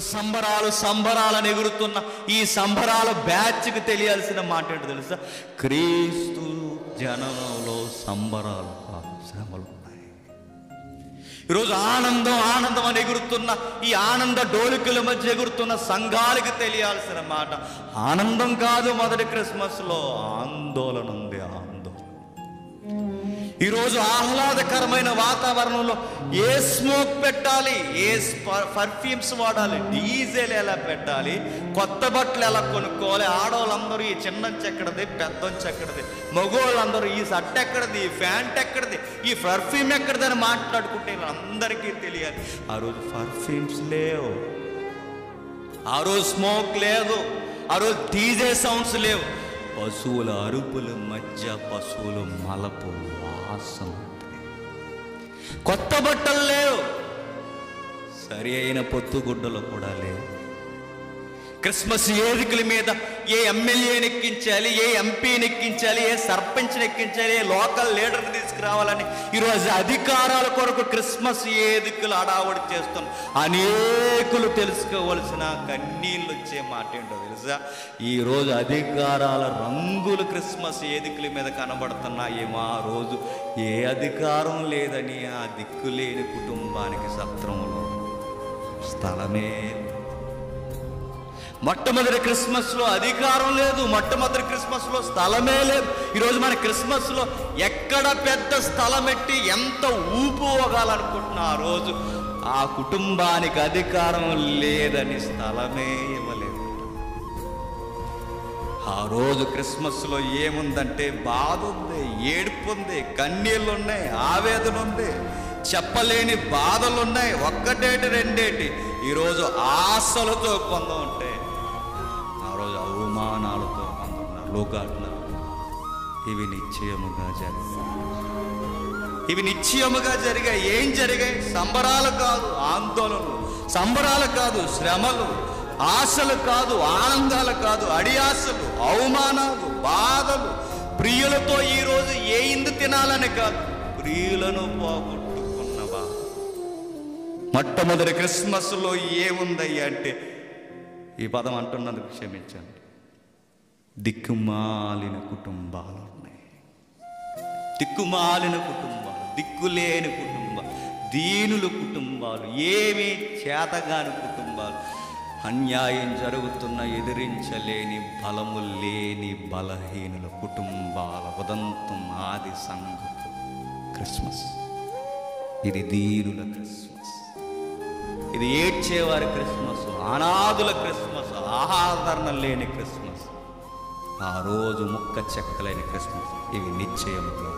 సంబరాలు సంబరాలను ఎగురుతున్న ఈ సంబరాల బ్యాచ్కి తెలియాల్సిన మాట ఏంటో తెలుసా? క్రీస్తు జనంలో సంబరాలు శ్రమలు ఉన్నాయి. ఈరోజు ఆనందం ఆనందం అని ఎగురుతున్న ఈ ఆనంద డోలికల మధ్య ఎగురుతున్న సంఘాలకి తెలియాల్సిన మాట. ఆనందం కాదు మొదటి క్రిస్మస్లో ఆందోళన ఉంది ఆందోళన. ఈరోజు ఆహ్లాదకరమైన వాతావరణంలో ఏ స్మోక్ పెట్టాలి ఏ పర్ఫ్యూమ్స్ వాడాలి డీజిల్ ఎలా పెట్టాలి కొత్త బట్టలు ఎలా కొనుక్కోవాలి ఆడవాళ్ళందరూ ఈ చిన్న చెక్కడది పెద్ద చెక్కడది మగవాళ్ళందరూ ఈ షర్ట్ ఎక్కడది ఈ ప్యాంట్ ఎక్కడది ఈ పర్ఫ్యూమ్ ఎక్కడది అని మాట్లాడుకుంటే అందరికీ తెలియాలి. ఆ రోజు పర్ఫ్యూమ్స్ లేవు. ఆ రోజు స్మోక్ లేదు. ఆ రోజు డీజే సౌండ్స్ లేవు. పశువుల అరుపుల మధ్య పశువుల మలపు వాసన. కొత్త బట్టలు లేవు. సరి అయిన పొత్తుగుడ్డలు కూడా లేవు. క్రిస్మస్ వేదికల మీద ఏ ఎమ్మెల్యేని ఎక్కించాలి ఏ ఎంపీని ఎక్కించాలి ఏ సర్పంచ్ని ఎక్కించాలి ఏ లోకల్ లీడర్ని తీసుకురావాలని ఈరోజు అధికారాల కొరకు క్రిస్మస్ వేదికలు అడావుడి చేస్తున్నాం అనేకులు తెలుసుకోవలసిన కన్నీళ్ళు వచ్చే మాట ఏంటో తెలుసా? ఈరోజు అధికారాల రంగులు క్రిస్మస్ వేదికల మీద కనబడుతున్నాయేమో ఆ రోజు. ఏ అధికారం లేదని ఆ దిక్కులేని కుటుంబానికి సత్రంలో స్థలమే మొట్టమొదటి క్రిస్మస్లో అధికారం లేదు మొట్టమొదటి క్రిస్మస్లో స్థలమే లేదు. ఈరోజు మన క్రిస్మస్లో ఎక్కడ పెద్ద స్థలం ఎట్టి ఎంత ఊపు పోగాలనుకుంటున్నా ఆ రోజు? ఆ కుటుంబానికి అధికారం లేదని స్థలమే ఇవ్వలేదు. ఆ రోజు క్రిస్మస్లో ఏముందంటే బాధ ఉంది ఏడుపు ఉంది కన్నీళ్ళు ఉన్నాయి ఆవేదన ఉంది చెప్పలేని బాధలు ఉన్నాయి ఒక్కటేటి రెండేటి. ఈరోజు ఆశలతో కొంద ఉంటే లోకాట్ల ఇవి నిశ్చయముగా జరిగాయి. ఇవి నిశ్చయముగా జరిగాయి. ఏం జరిగాయి? సంబరాలు కాదు ఆందోళనలు. సంబరాలు కాదు శ్రమలు. ఆశలు కాదు ఆనందాలు కాదు అడియాసలు అవమానాలు బాధలు. ప్రియులతో ఈరోజు ఏ ఇందు తినాలని కాదు? ప్రియులను పోగొట్టుకున్నవా? మొట్టమొదటి క్రిస్మస్లో ఏముందయ్యా అంటే ఈ పదం అంటున్నందుకు క్షమించండి. దిక్కుమాలిన కుటుంబాలు ఉన్నాయి దిక్కుమాలిన కుటుంబాలు దిక్కులేని కుటుంబాలు దీనుల కుటుంబాలు ఏమీ చేతగాని కుటుంబాలు. అన్యాయం జరుగుతున్న ఎదిరించలేని బలము లేని బలహీనుల కుటుంబాల ఉదంతం ఆది సంఘపు క్రిస్మస్. ఇది దీనుల క్రిస్మస్. ఇది ఏడ్చేవారి క్రిస్మస్ అనాథుల క్రిస్మస్ ఆహాదరణ లేని క్రిస్మస్. ఆ రోజు ముక్క చెక్కలేని క్రిస్మస్ ఇవి నిశ్చయముగా